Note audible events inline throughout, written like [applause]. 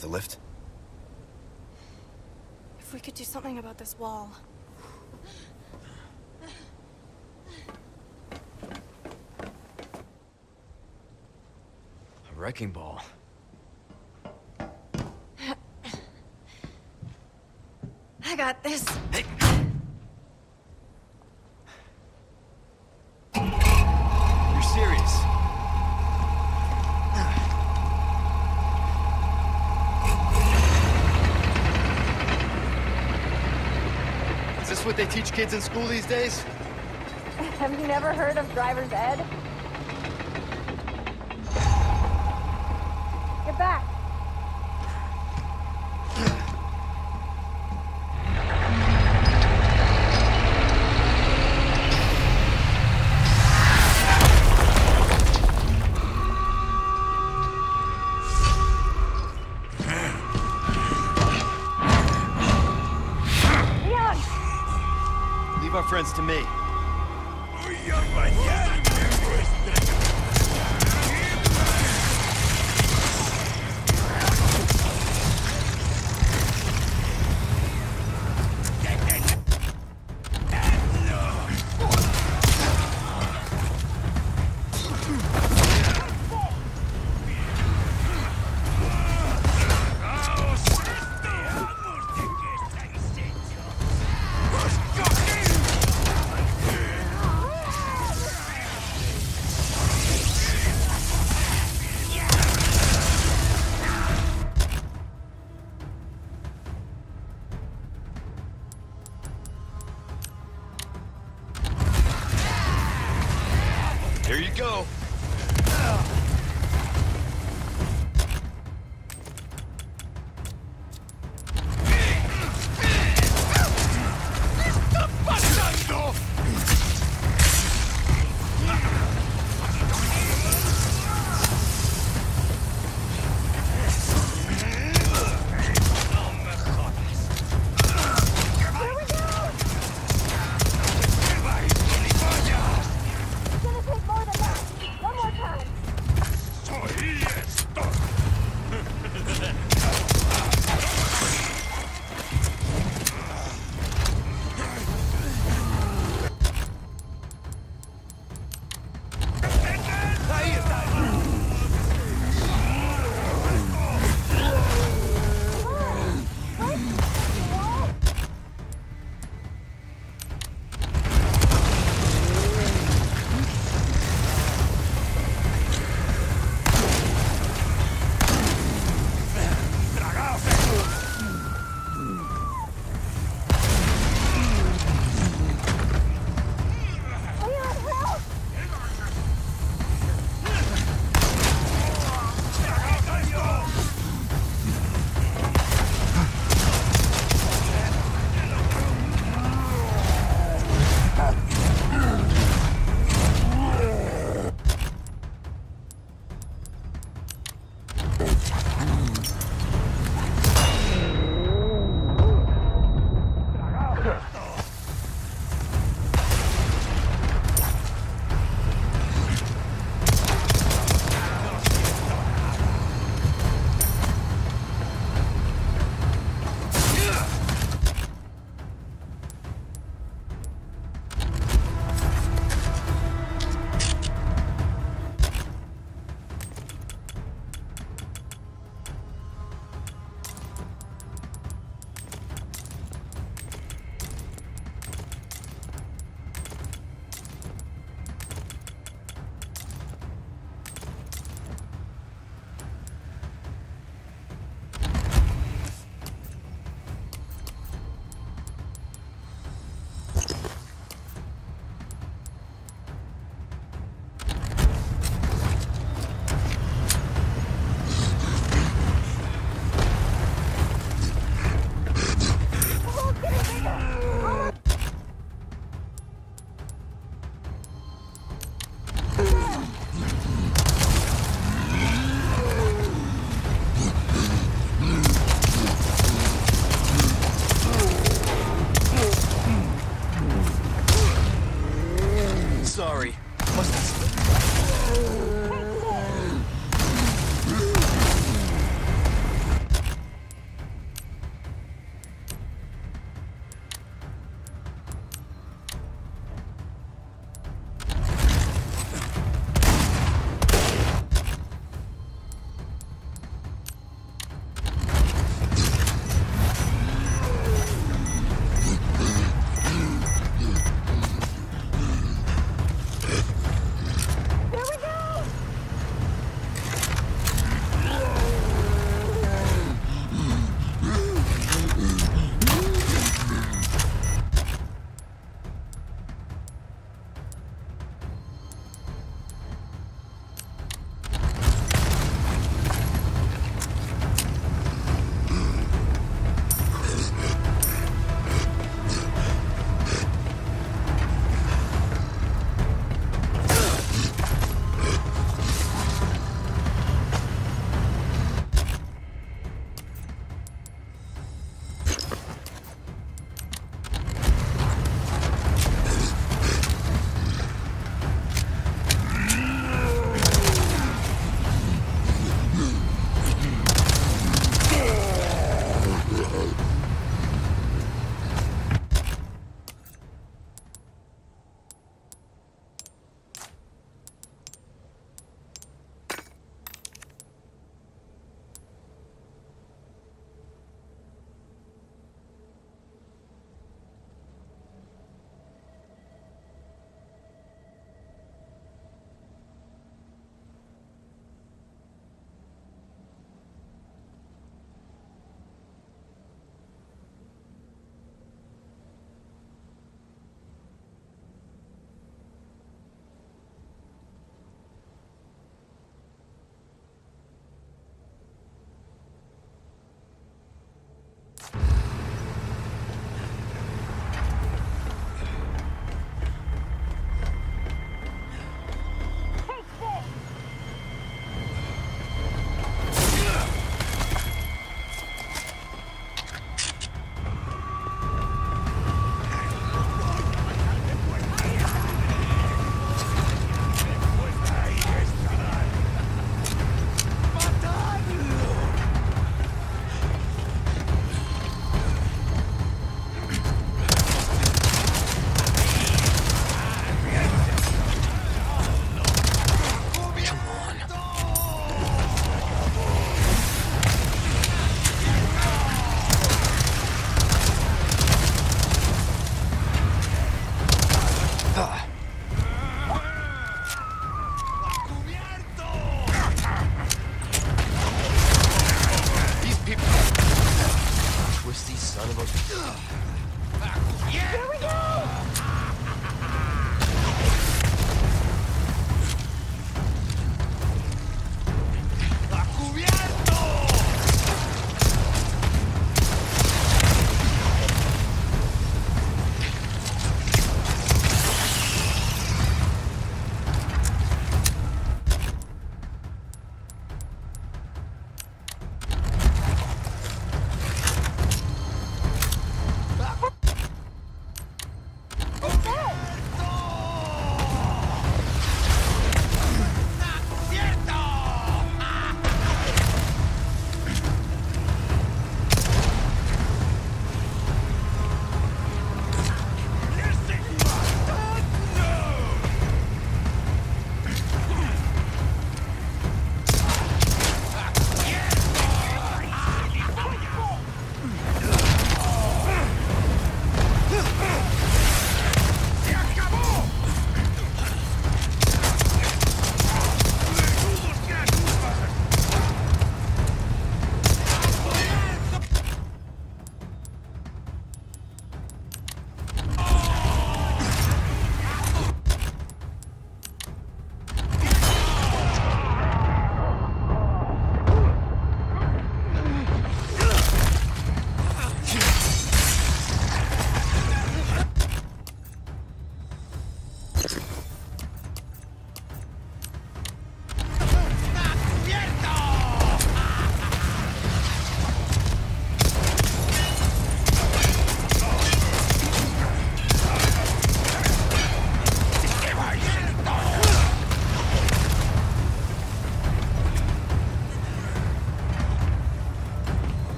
the lift? If we could do something about this wall. A wrecking ball. I got this. What they teach kids in school these days? [laughs] Have you never heard of driver's ed? Get back! To me.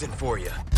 Present for you.